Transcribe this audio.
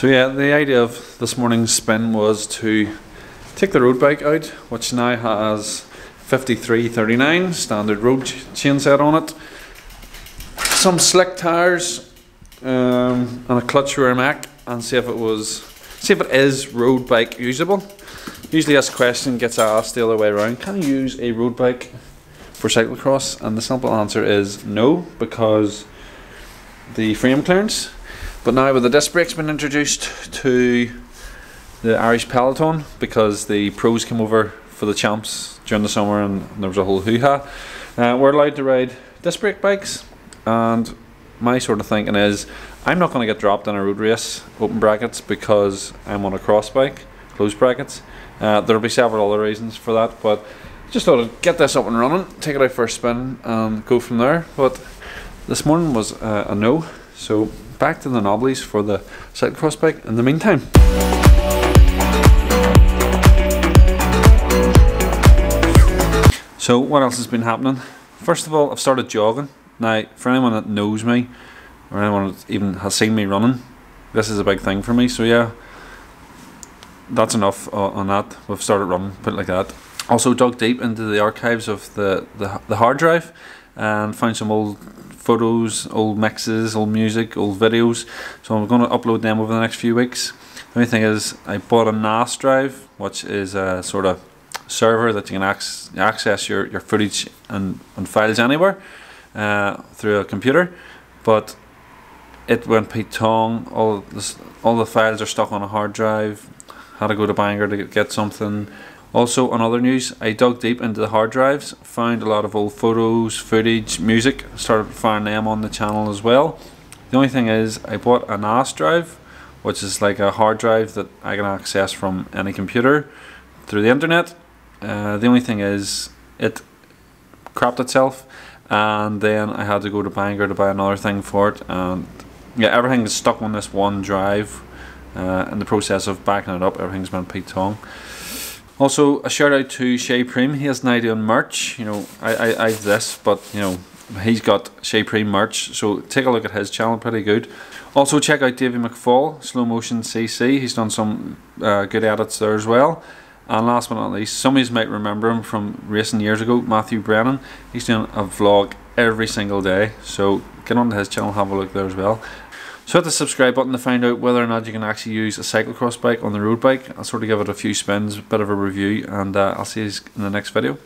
So yeah, the idea of this morning's spin was to take the road bike out, which now has 5339 standard road chain set on it, some slick tires, um, and a clutch rear mech, and see if it was, see if it is road bike usable. Usually this question gets asked the other way around: Can you use a road bike for cyclocross? And the simple answer is no, because the frame clearance but now with the disc brakes been introduced to the Irish peloton because the pros came over for the champs during the summer and there was a whole hoo-ha. Uh, we're allowed to ride disc brake bikes and my sort of thinking is I'm not going to get dropped in a road race, open brackets, because I'm on a cross bike, closed brackets. Uh, there'll be several other reasons for that, but just thought I'd get this up and running, take it out for a spin and go from there. But this morning was uh, a no, so back to the knobblies for the cyclocross bike in the meantime. So what else has been happening? First of all, I've started jogging. Now, for anyone that knows me, or anyone that even has seen me running, this is a big thing for me. So yeah, that's enough on that. We've started running, put it like that. Also dug deep into the archives of the, the, the hard drive and found some old photos, old mixes, old music, old videos. So I'm going to upload them over the next few weeks. The only thing is, I bought a NAS drive, which is a sort of server that you can ac access your, your footage and, and files anywhere uh, through a computer. But it went Python, all, this, all the files are stuck on a hard drive. Had to go to Bangor to get something. Also, on other news, I dug deep into the hard drives, found a lot of old photos, footage, music, started finding them on the channel as well. The only thing is, I bought a NAS drive, which is like a hard drive that I can access from any computer through the internet. Uh, the only thing is, it crapped itself, and then I had to go to Bangor to buy another thing for it, and yeah, everything is stuck on this one drive. Uh, in the process of backing it up, everything's been Python. Also, a shout out to Shay Preem. He has an idea on merch. You know, I, I, I have this, but you know, he's got Shay Preem merch. So take a look at his channel, pretty good. Also, check out Davey McFall, Slow Motion CC. He's done some uh, good edits there as well. And last but not least, some of you might remember him from racing years ago, Matthew Brennan. He's doing a vlog every single day. So get onto his channel, have a look there as well. So hit the subscribe button to find out whether or not you can actually use a cyclocross bike on the road bike. I'll sort of give it a few spins, a bit of a review, and uh, I'll see you in the next video.